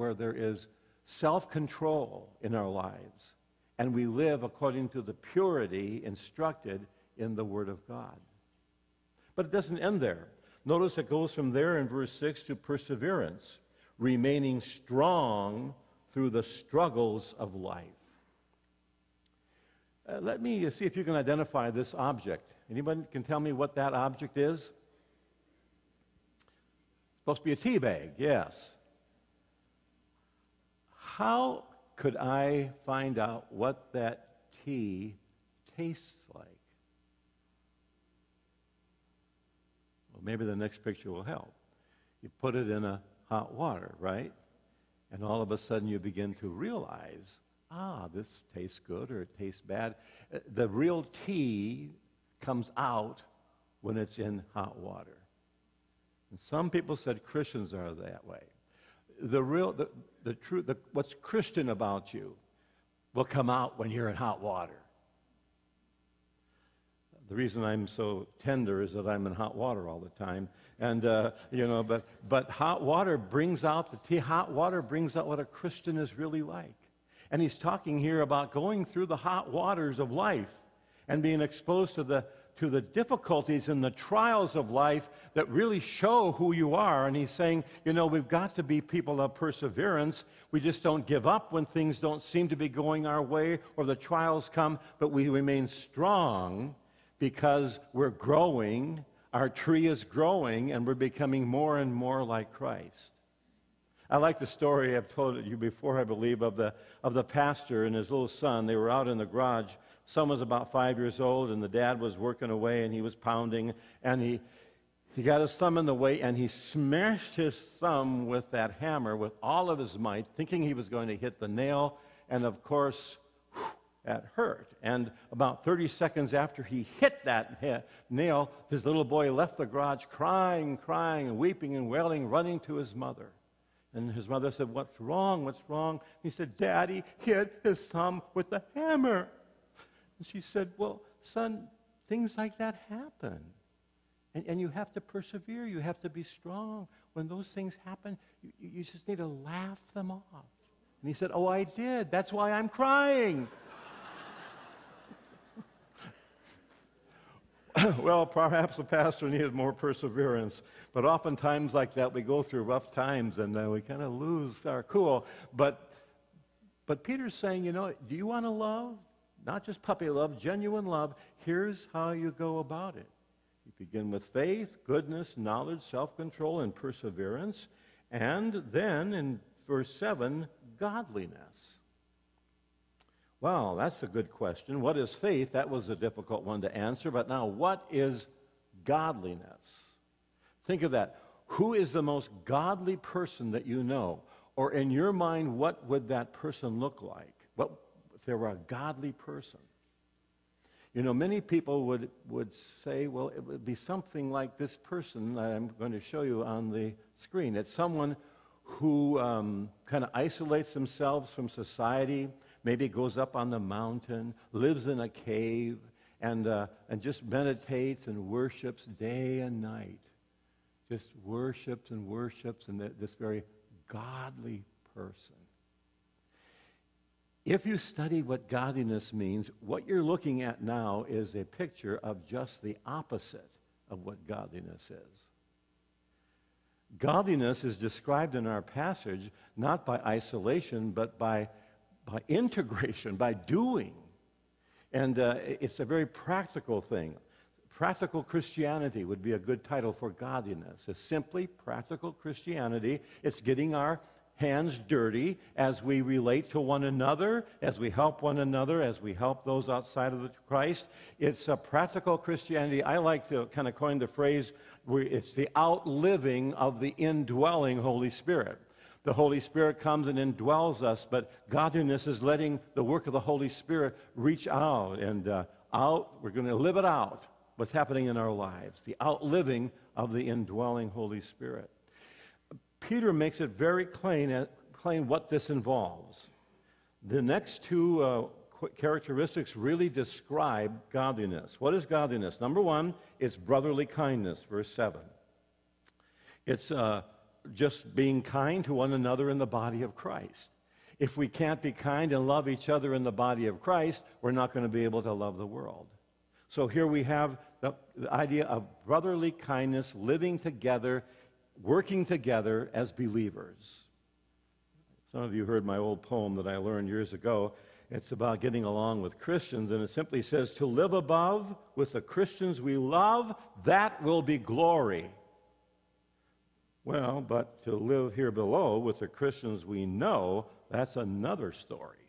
where there is self control in our lives and we live according to the purity instructed in the Word of God. But it doesn't end there. Notice it goes from there in verse 6 to perseverance, remaining strong through the struggles of life. Uh, let me see if you can identify this object. Anyone can tell me what that object is? Supposed to be a tea bag, yes. How could I find out what that tea tastes like? Well, maybe the next picture will help. You put it in a hot water, right? And all of a sudden you begin to realize, ah, this tastes good or it tastes bad. Uh, the real tea comes out when it's in hot water. And some people said Christians are that way. The real, the, the truth, the, what's Christian about you will come out when you're in hot water. The reason I'm so tender is that I'm in hot water all the time. And, uh, you know, but, but hot water brings out the tea. Hot water brings out what a Christian is really like. And he's talking here about going through the hot waters of life and being exposed to the, to the difficulties and the trials of life that really show who you are. And he's saying, you know, we've got to be people of perseverance. We just don't give up when things don't seem to be going our way or the trials come, but we remain strong because we're growing, our tree is growing, and we're becoming more and more like Christ. I like the story I've told you before, I believe, of the, of the pastor and his little son. They were out in the garage. Son was about five years old, and the dad was working away, and he was pounding, and he, he got his thumb in the way, and he smashed his thumb with that hammer with all of his might, thinking he was going to hit the nail, and of course, that hurt. And about 30 seconds after he hit that nail, his little boy left the garage crying, crying, and weeping and wailing, running to his mother. And his mother said, What's wrong? What's wrong? He said, Daddy hit his thumb with the hammer. And she said, Well, son, things like that happen. And, and you have to persevere. You have to be strong. When those things happen, you, you just need to laugh them off. And he said, Oh, I did. That's why I'm crying. well, perhaps the pastor needed more perseverance. But oftentimes, like that, we go through rough times and then we kind of lose our cool. But, but Peter's saying, you know, do you want to love? Not just puppy love, genuine love. Here's how you go about it. You begin with faith, goodness, knowledge, self control, and perseverance. And then in verse 7, godliness. Well, that's a good question. What is faith? That was a difficult one to answer. But now, what is godliness? Think of that. Who is the most godly person that you know? Or in your mind, what would that person look like? What if they were a godly person? You know, many people would, would say, well, it would be something like this person that I'm going to show you on the screen. It's someone who um, kind of isolates themselves from society, maybe goes up on the mountain, lives in a cave, and, uh, and just meditates and worships day and night. Just worships and worships, and this very godly person. If you study what godliness means, what you're looking at now is a picture of just the opposite of what godliness is. Godliness is described in our passage not by isolation, but by by integration, by doing. And uh, it's a very practical thing. Practical Christianity would be a good title for godliness. It's simply practical Christianity. It's getting our hands dirty as we relate to one another, as we help one another, as we help those outside of the Christ. It's a practical Christianity. I like to kind of coin the phrase it's the outliving of the indwelling Holy Spirit the Holy Spirit comes and indwells us, but godliness is letting the work of the Holy Spirit reach out and uh, out. We're going to live it out, what's happening in our lives, the outliving of the indwelling Holy Spirit. Peter makes it very plain, plain what this involves. The next two uh, characteristics really describe godliness. What is godliness? Number one, it's brotherly kindness, verse 7. It's uh, just being kind to one another in the body of Christ. If we can't be kind and love each other in the body of Christ, we're not going to be able to love the world. So here we have the, the idea of brotherly kindness, living together, working together as believers. Some of you heard my old poem that I learned years ago. It's about getting along with Christians, and it simply says, To live above with the Christians we love, that will be glory. Well, but to live here below with the Christians we know, that's another story.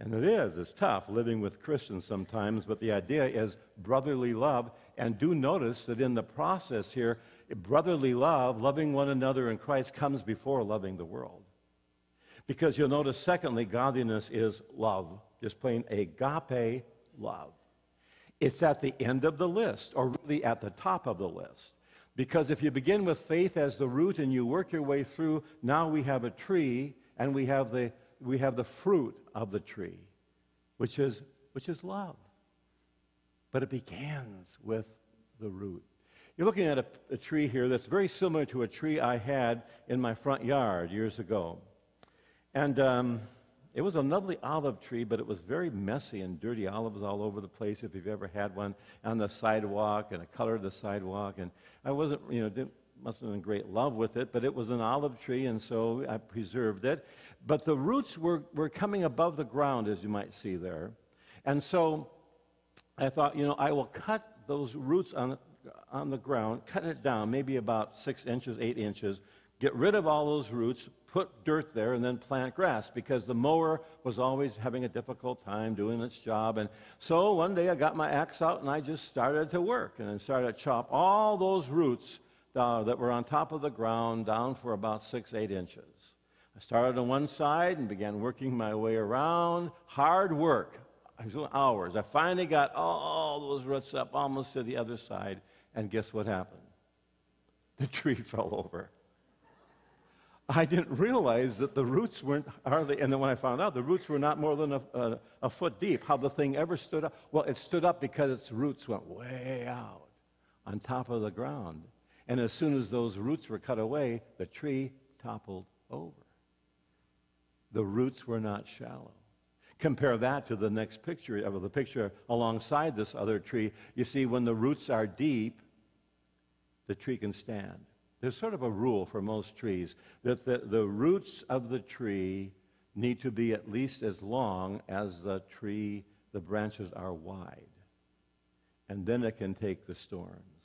And it is, it's tough living with Christians sometimes, but the idea is brotherly love. And do notice that in the process here, brotherly love, loving one another in Christ, comes before loving the world. Because you'll notice, secondly, godliness is love, just plain agape love. It's at the end of the list, or really at the top of the list. Because if you begin with faith as the root and you work your way through, now we have a tree and we have the, we have the fruit of the tree, which is, which is love. But it begins with the root. You're looking at a, a tree here that's very similar to a tree I had in my front yard years ago. And um, it was a lovely olive tree, but it was very messy and dirty olives all over the place. If you've ever had one on the sidewalk and the color of the sidewalk, and I wasn't, you know, didn't, wasn't in great love with it, but it was an olive tree, and so I preserved it. But the roots were, were coming above the ground, as you might see there. And so I thought, you know, I will cut those roots on, on the ground, cut it down, maybe about six inches, eight inches, get rid of all those roots, put dirt there, and then plant grass because the mower was always having a difficult time doing its job. And so one day I got my axe out and I just started to work and then started to chop all those roots uh, that were on top of the ground down for about six, eight inches. I started on one side and began working my way around. Hard work, I was doing hours. I finally got all those roots up almost to the other side, and guess what happened? The tree fell over. I didn't realize that the roots weren't hardly, and then when I found out, the roots were not more than a, a, a, foot deep. How the thing ever stood up? Well, it stood up because its roots went way out on top of the ground. And as soon as those roots were cut away, the tree toppled over. The roots were not shallow. Compare that to the next picture, of the picture alongside this other tree. You see, when the roots are deep, the tree can stand. There's sort of a rule for most trees that the, the roots of the tree need to be at least as long as the tree, the branches are wide. And then it can take the storms.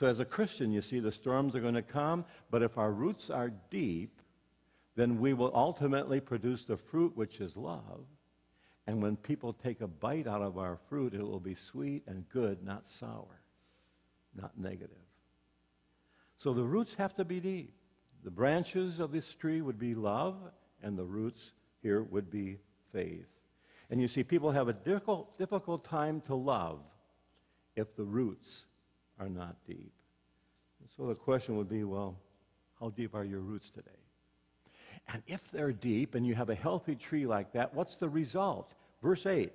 So, as a Christian, you see, the storms are going to come, but if our roots are deep, then we will ultimately produce the fruit which is love. And when people take a bite out of our fruit, it will be sweet and good, not sour, not negative. So the roots have to be deep. The branches of this tree would be love, and the roots here would be faith. And you see, people have a difficult, difficult time to love if the roots are not deep. And so the question would be well, how deep are your roots today? And if they're deep and you have a healthy tree like that, what's the result? Verse 8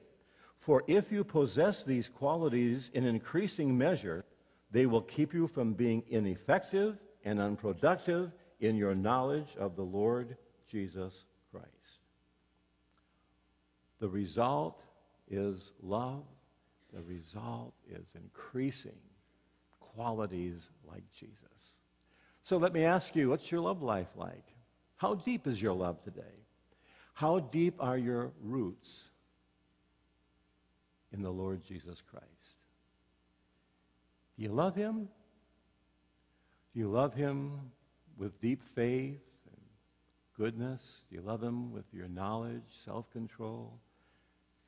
For if you possess these qualities in increasing measure, they will keep you from being ineffective and unproductive in your knowledge of the Lord Jesus Christ. The result is love. The result is increasing qualities like Jesus. So let me ask you, what's your love life like? How deep is your love today? How deep are your roots in the Lord Jesus Christ? Do you love him? Do you love him with deep faith and goodness? Do you love him with your knowledge, self control?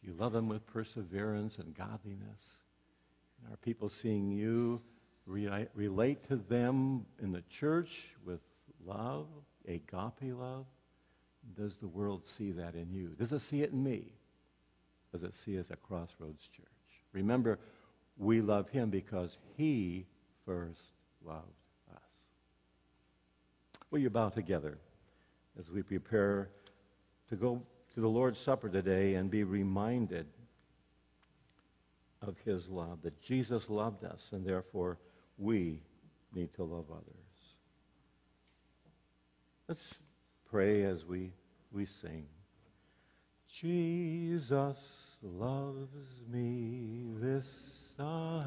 Do you love him with perseverance and godliness? And are people seeing you re- relate to them in the church with love, agape love? Does the world see that in you? Does it see it in me? Does it see us at Crossroads Church? Remember, we love him because he first loved us. Will you bow together as we prepare to go to the Lord's Supper today and be reminded of his love, that Jesus loved us, and therefore we need to love others. Let's pray as we, we sing. Jesus loves me, this I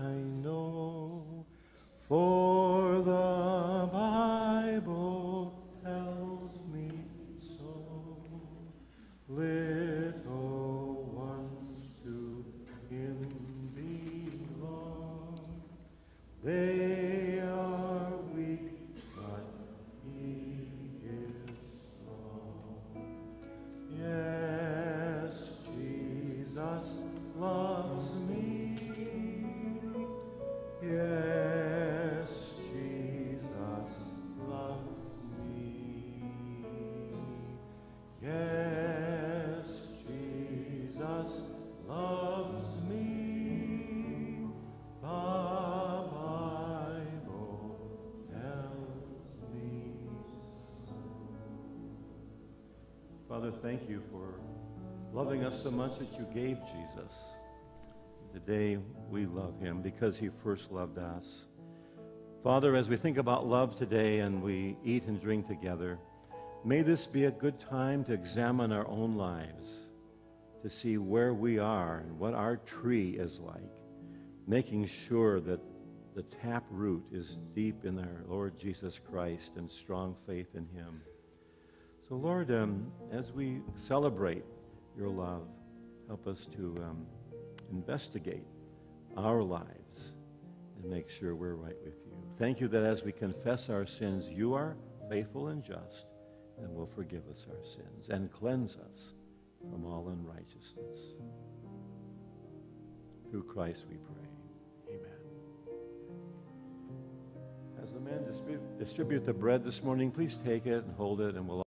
Father, thank you for loving us so much that you gave Jesus. Today we love him because he first loved us. Father, as we think about love today and we eat and drink together, may this be a good time to examine our own lives, to see where we are and what our tree is like, making sure that the tap root is deep in our Lord Jesus Christ and strong faith in him. So, Lord, um, as we celebrate your love, help us to um, investigate our lives and make sure we're right with you. Thank you that as we confess our sins, you are faithful and just and will forgive us our sins and cleanse us from all unrighteousness. Through Christ we pray. Amen. As the men distribute, distribute the bread this morning, please take it and hold it, and we'll